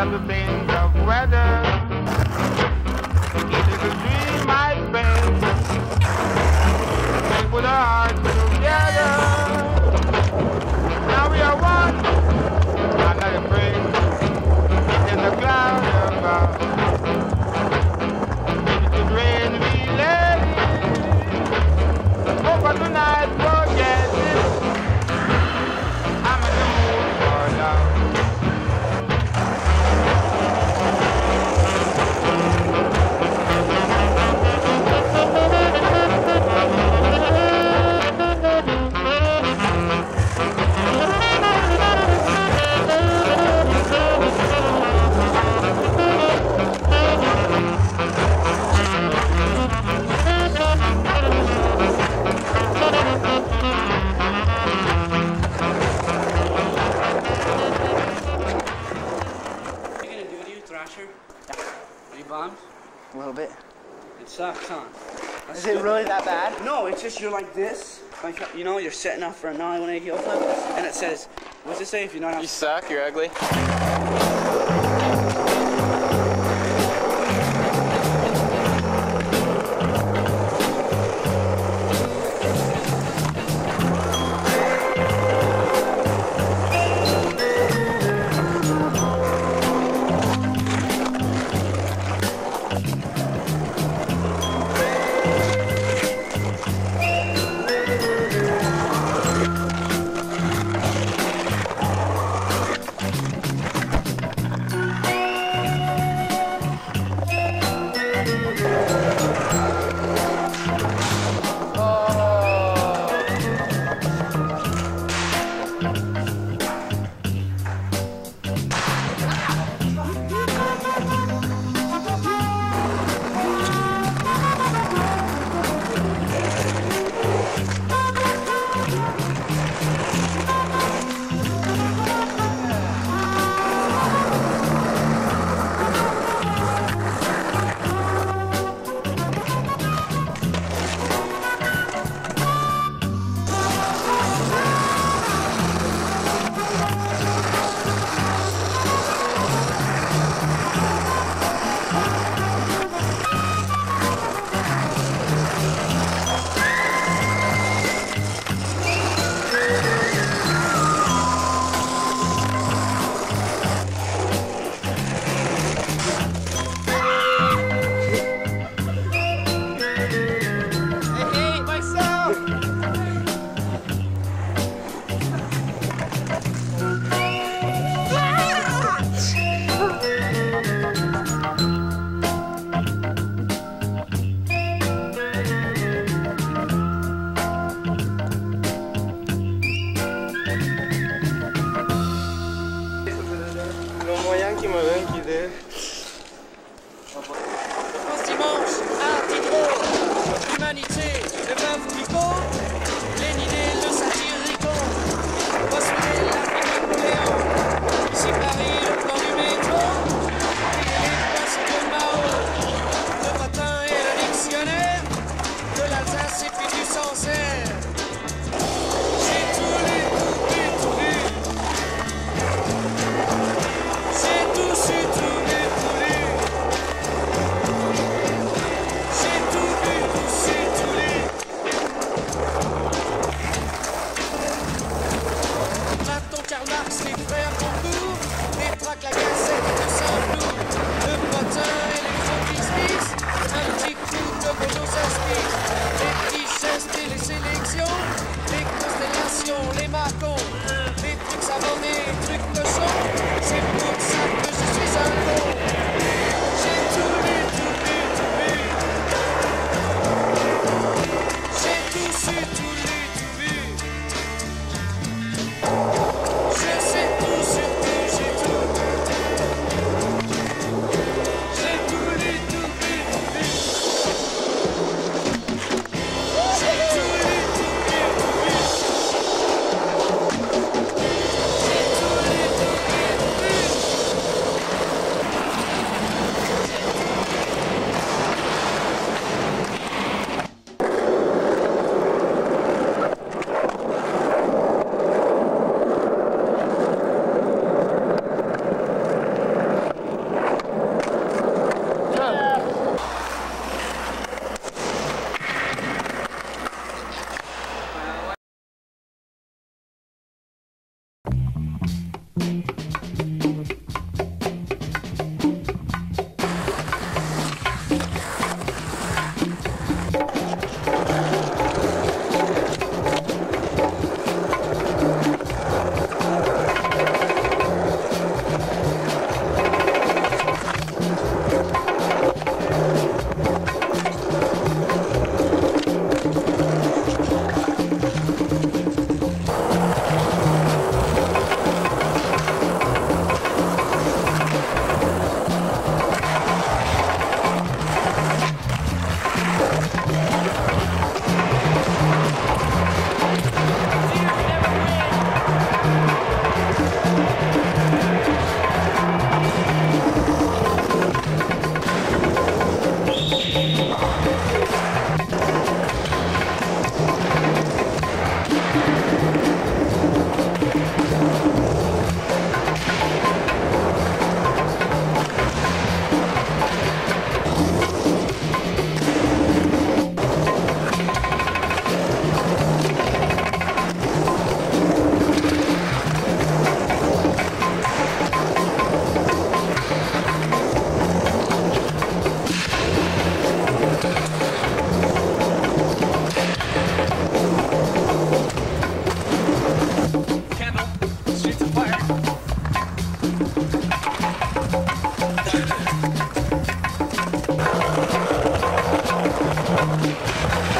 of the things of weather. To you, Thrasher? Are you bummed? A little bit. It sucks, huh? Is it really that bad? No, it's just you're like this. Like you know, you're setting up for a 918 heel flip, and it says, "What's it say if you're not?" You suck, you're ugly. Música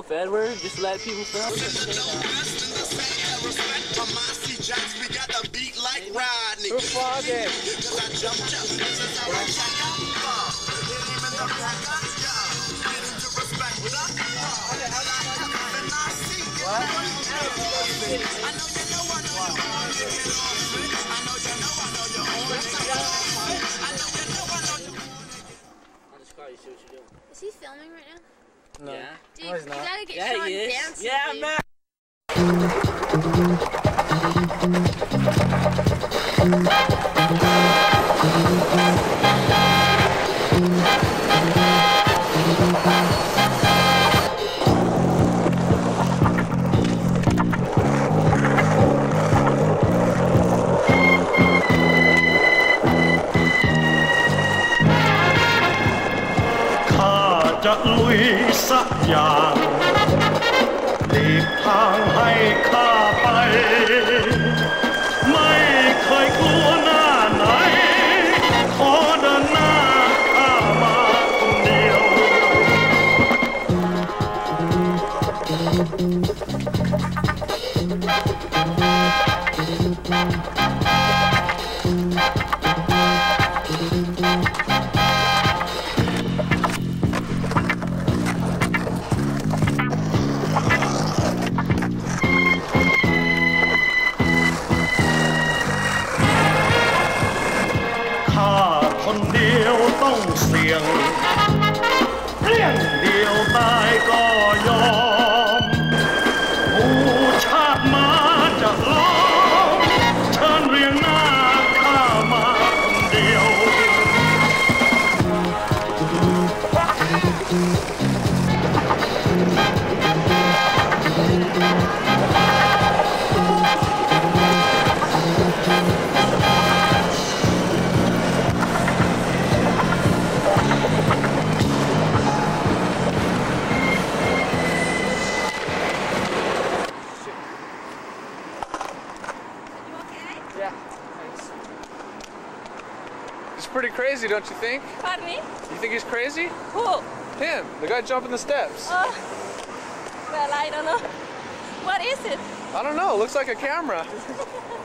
yourself, Edward? Just let people film. I'll just call you, see what you're doing. Is he filming right now? No. Yeah. Dude, No, he's you not. gotta get Yeah, Shawn he is. dancing. Yeah, dude. man. "ข้ 着淚濕人，獵豹係卡閉，咪佢孤那奶，可得那卡馬牛。anunciam. Prende don't you think? Pardon me? You think he's crazy? Who? Him, the guy jumping the steps. Oh, well, I don't know. What is it? I don't know, It looks like a camera.